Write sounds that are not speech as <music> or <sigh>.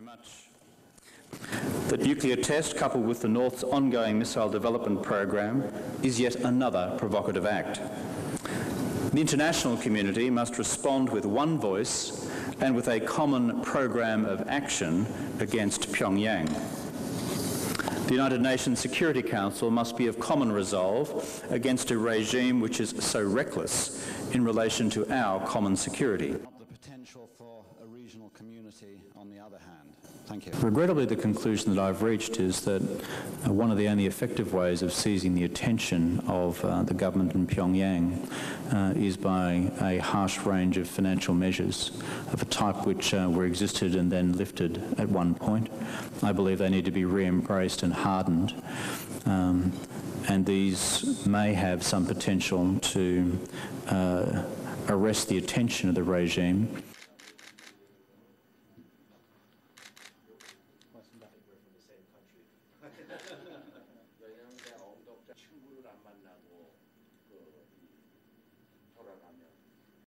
much. The nuclear test, coupled with the North's ongoing missile development program, is yet another provocative act. The international community must respond with one voice and with a common program of action against Pyongyang. The United Nations Security Council must be of common resolve against a regime which is so reckless in relation to our common security. Potential for a regional community on the other hand. Thank you. Regrettably, the conclusion that I've reached is that uh, one of the only effective ways of seizing the attention of uh, the government in Pyongyang uh, is by a harsh range of financial measures of a type which uh, were existed and then lifted at one point. I believe they need to be re-embraced and hardened. Um, and these may have some potential to uh, arrest the attention of the regime <laughs> 왜냐면 내 엉덕자 친구를 안 만나고 그